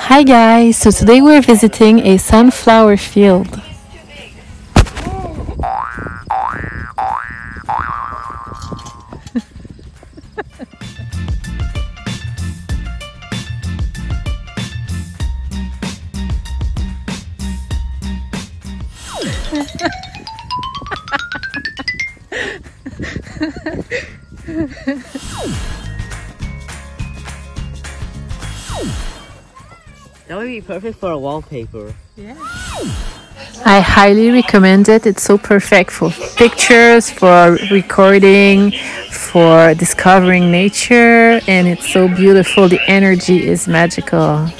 Hi guys, so today we're visiting a sunflower field. That would be perfect for a wallpaper. Yeah. I highly recommend it. It's so perfect for pictures, for recording, for discovering nature, and it's so beautiful. The energy is magical.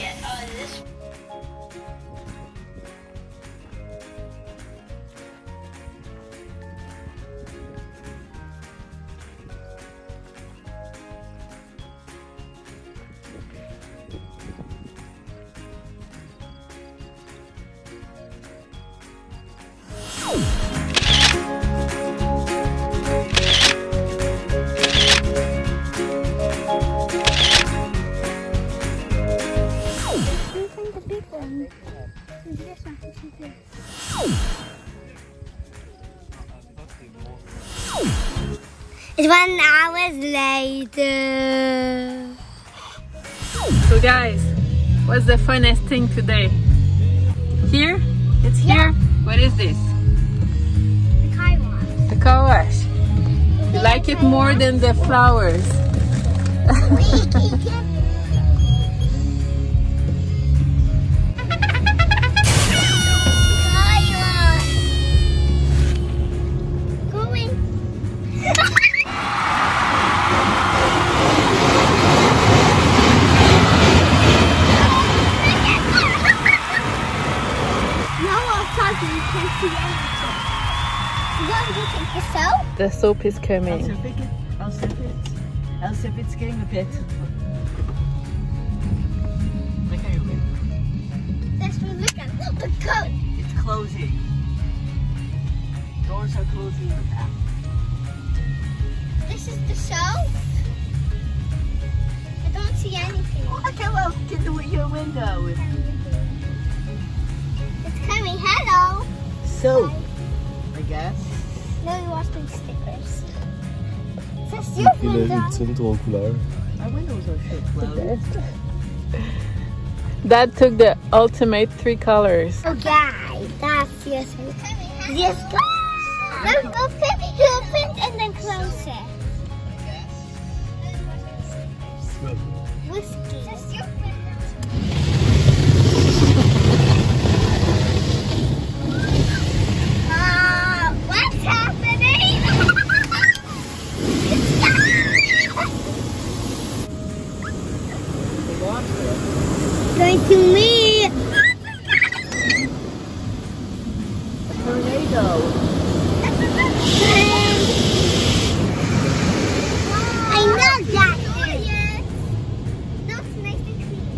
It's one hours later. So, guys, what's the funnest thing today? Here? It's here? What is this? The car one. The car wash. You like it more than the flowers? The soap is Else coming. if it, else if it's, else if it's getting a bit. Look at your window. That's what look at. Look, the coat. It's closing. Doors are closing. This is the soap. I don't see anything. Look at what can do with your window. Une tinte en couleur. Our windows are shut closed. Dad took the ultimate three colors. Oh, guys, that's yes. Yes, go. Let's go open, you and then close it. Tornado. I know that. Looks nice and clean.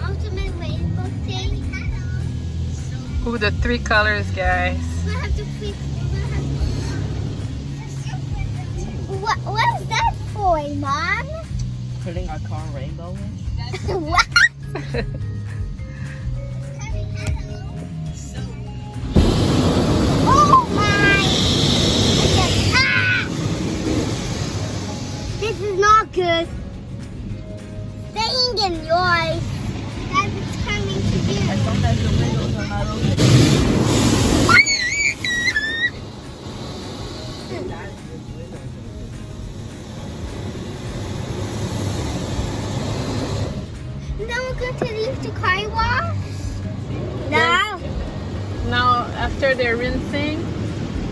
Ultimate rainbow thing. Ooh, the three colors, guys. We'll to. We'll have What? What is that for, Mom? Putting our car rainbow in. what? going to leave the car wash. No. Now, after they're rinsing,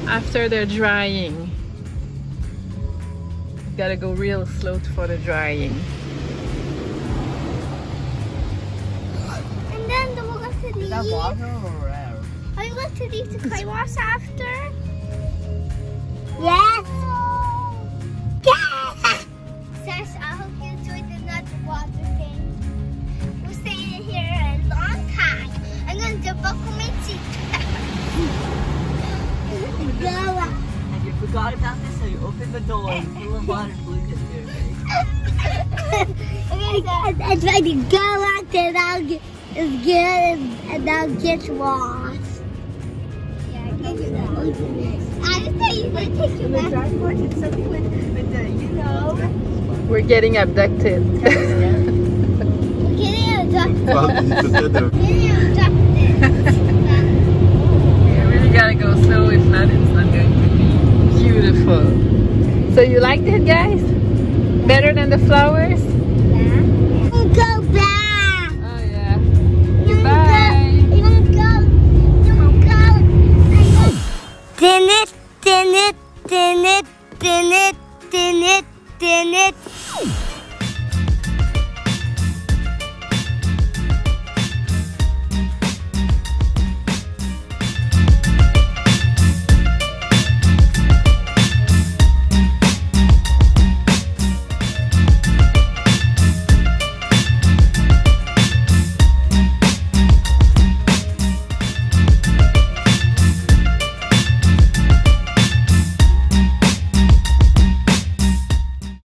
after they're drying, gotta go real slow for the drying. And then we're going to Is that water or air? Are you going to leave the car wash after? Forgot about this, so you opened the door and full of water flew into your face. and, and when you go out there, I'll get, it's good and I'll get lost. Yeah, I get you that. I just thought you would take you back. dartboard and something with, with the, you know. We're getting abducted. We're getting abducted. Well, you just said that. Getting abducted. You really gotta go slow, if not, it's beautiful. So you liked it, guys? Better than the flowers? Yeah. We'll go back. Oh, yeah. Goodbye. We'll go, go, go.